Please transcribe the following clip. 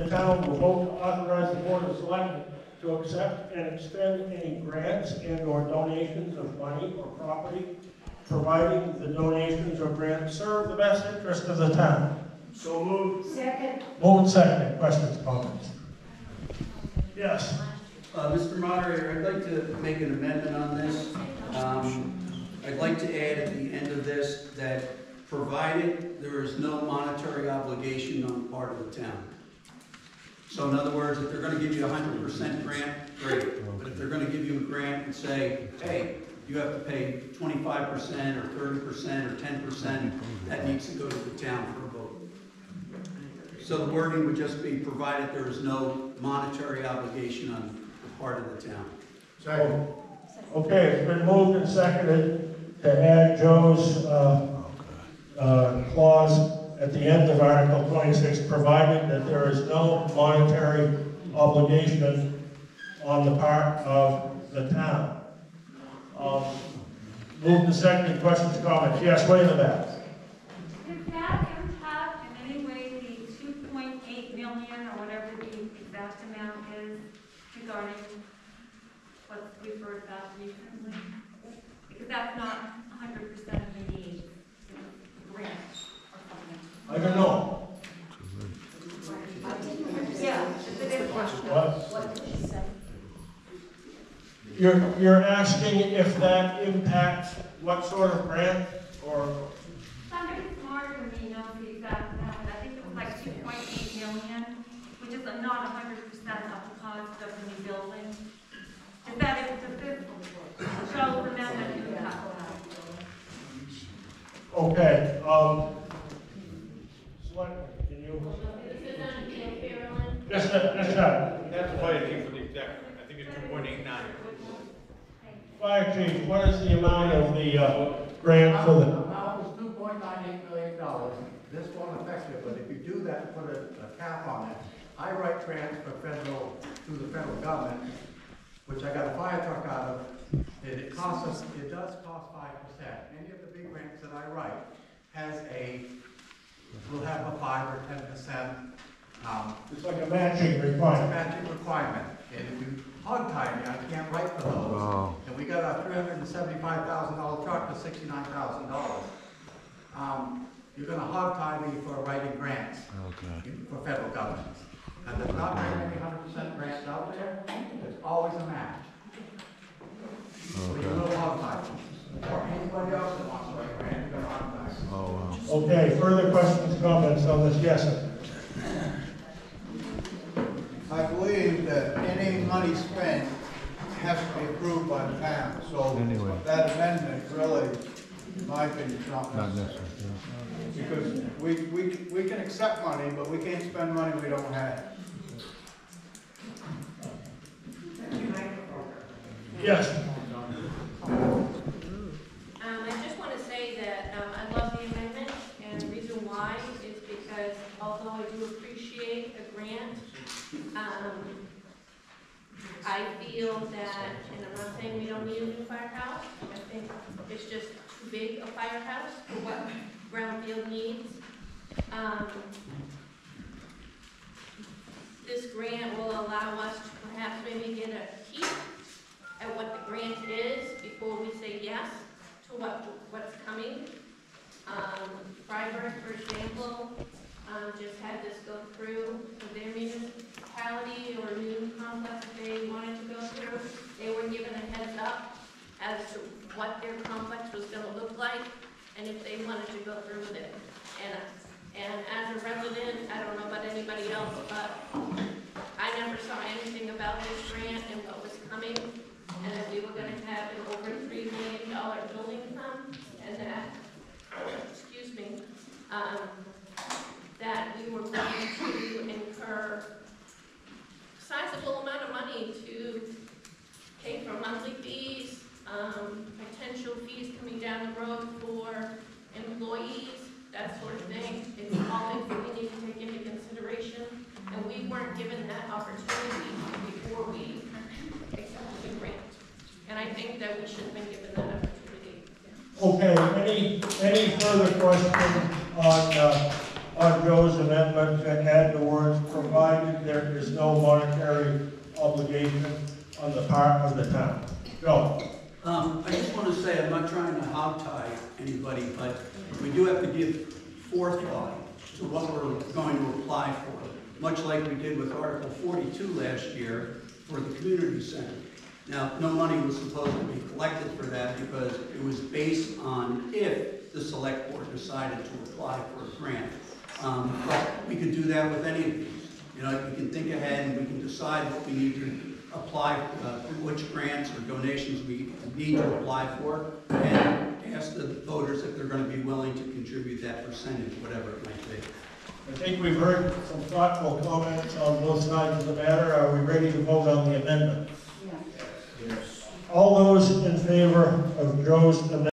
The town will vote to authorize the board of selectmen to accept and expend any grants and/or donations of money or property, providing the donations or grants serve the best interest of the town. So moved. Second. Moved second, questions, comments? Yes. Uh, Mr. Moderator, I'd like to make an amendment on this. Um, I'd like to add at the end of this that provided there is no monetary obligation on the part of the town. So in other words, if they're gonna give you a hundred percent grant, great. But if they're gonna give you a grant and say, hey, you have to pay twenty-five percent or thirty percent or ten percent, that needs to go to the town for a vote. So the wording would just be, provided there is no monetary obligation on the part of the town. Second. Okay, it's been moved and seconded to add Joe's, uh, uh, clause at the end of Article twenty-six, provided that there is no monetary obligation on the part of the town. Um, Moved and seconded, questions, comments? Yes, way that in any way the two point eight million or whatever the exact amount is regarding what's referred back recently? Because that's not hundred percent of the need, the grant or something. I don't know. Yeah, it's a good question. What? What did she say? You're, you're asking if that impacts what sort of grant or, Somebody smarter than me knows the exact amount, but I think it was like two point eight million, which is not hundred percent of the cost of the new building. Is that, it? does this show the amendment impact that? okay, um, Selectman, can you? Yes, sir, yes, sir. That's the fire chief for the exact, I think it's two point eight nine. Fire chief, what is the amount of the, uh, grant for the, Amount was two point nine eight million dollars. This won't affect it, but if you do that, and put a, a cap on it. I write grants for federal, to the federal government, which I got a fire truck out of. It, it costs us, it does cost five percent. Any of the big grants that I write has a, will have a five or ten percent, um, it's like a matching it's a requirement. matching requirement, and if you hog tie me, I can't write for those. And we got a three hundred and seventy-five thousand dollar truck for sixty-nine thousand dollars. Um, you're gonna hog tie me for writing grants for federal government. And there's not very many hundred percent grants out there, there's always a match. So you will hog tie me. Or anybody else that wants to write grants, you're gonna hog tie. Okay, further questions, comments on this? Yes, sir. I believe that any money spent has to be approved by the town, so that amendment really, in my opinion, is not necessary. Because we, we, we can accept money, but we can't spend money we don't have. Yes, Um, I just want to say that, um, I love the amendment, and the reason why is because although I do appreciate a grant, um, I feel that, and I'm not saying we don't need a new firehouse, I think it's just too big a firehouse for what Brownfield needs. Um, this grant will allow us to perhaps maybe get a peek at what the grant is before we say yes to what, what's coming. Um, Fryeburg, for example, um, just had this go through for their municipality or new complex they wanted to go through. They were given a heads up as to what their complex was gonna look like and if they wanted to go through with it. And, and as a resident, I don't know about anybody else, but I never saw anything about this grant and what was coming and that we were gonna have an over three million dollar building fund, and that, excuse me, um, that we were going to incur sizable amount of money to pay for monthly fees, um, potential fees coming down the road for employees, that sort of thing. It's all things that we need to take into consideration, and we weren't given that opportunity before we accepted the grant. And I think that we should have been given that opportunity. okay, any, any further questions on, uh, on Joe's amendment to add the words, provided there is no monetary obligation on the part of the town. Joe? Um, I just want to say, I'm not trying to hogtie anybody, but we do have to give forethought to what we're going to apply for, much like we did with Article 42 last year for the community center. Now, no money was supposed to be collected for that because it was based on if the select board decided to apply for a grant. Um, But we could do that with any of these. You know, we can think ahead and we can decide what we need to apply, uh, for which grants or donations we need to apply for, and ask the voters if they're gonna be willing to contribute that percentage, whatever it might be. I think we've heard some thoughtful comments on both sides of the matter. Are we ready to vote on the amendment? Yes. All those in favor of Joe's amendment?